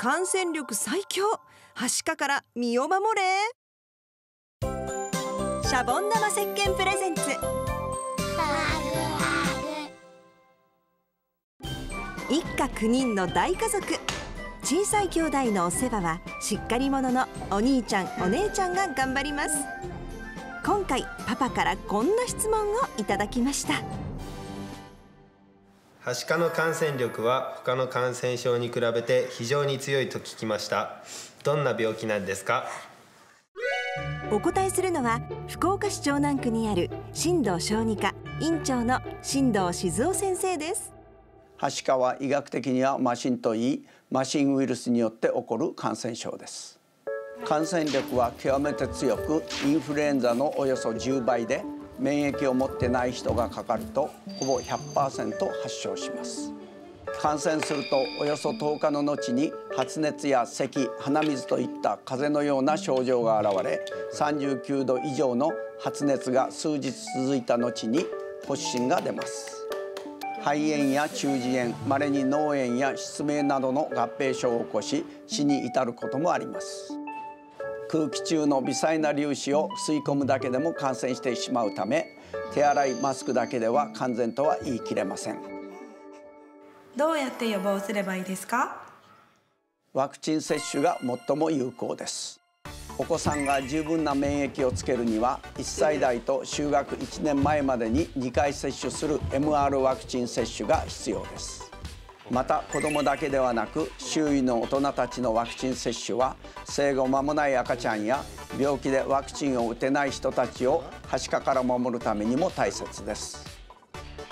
感染力最強。はしかから身を守れ。シャボン玉石鹸プレゼンツ。一家9人の大家族。小さい兄弟のお世話はしっかり者のお兄ちゃんお姉ちゃんが頑張ります。今回パパからこんな質問をいただきました。はしかの感染力は他の感染症に比べて非常に強いと聞きました。どんな病気なんですか？お答えするのは福岡市長南区にある新藤小児科院長の新藤静雄先生です。はしかは医学的にはマシンといいマシンウイルスによって起こる感染症です。感染力は極めて強くインフルエンザのおよそ10倍で免疫を持ってない人がかかるとほぼ100%発症します。感染するとおよそ10日の後に発熱や咳鼻水といった風邪のような症状が現れ39度以上の発熱が数日続いた後に発疹が出ます。肺炎や中耳炎まれに脳炎や失明などの合併症を起こし死に至ることもあります。空気中の微細な粒子を吸い込むだけでも感染してしまうため手洗いマスクだけでは完全とは言い切れません。どうやって予防すればいいですか？ワクチン接種が最も有効です。お子さんが十分な免疫をつけるには1歳代と就学1年前までに2回接種する MR ワクチン接種が必要ですまた子どもだけではなく周囲の大人たちのワクチン接種は生後間もない赤ちゃんや病気でワクチンを打てない人たちをはしかから守るためにも大切です。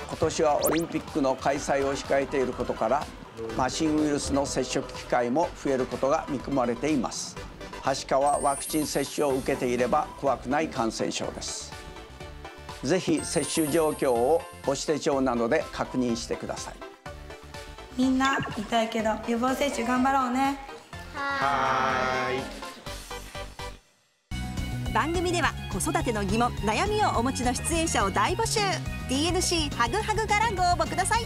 今年はオリンピックの開催を控えていることからマシンウイルスの接触機会も増えることが見込まれています。はしかはワクチン接種を受けていれば怖くない感染症です。ぜひ接種状況を母子手帳などで確認してください。みんな痛いけど予防接種頑張ろうね。はい。番組では子育ての疑問悩みをお持ちの出演者を大募集。DNC ハグハグからご応募ください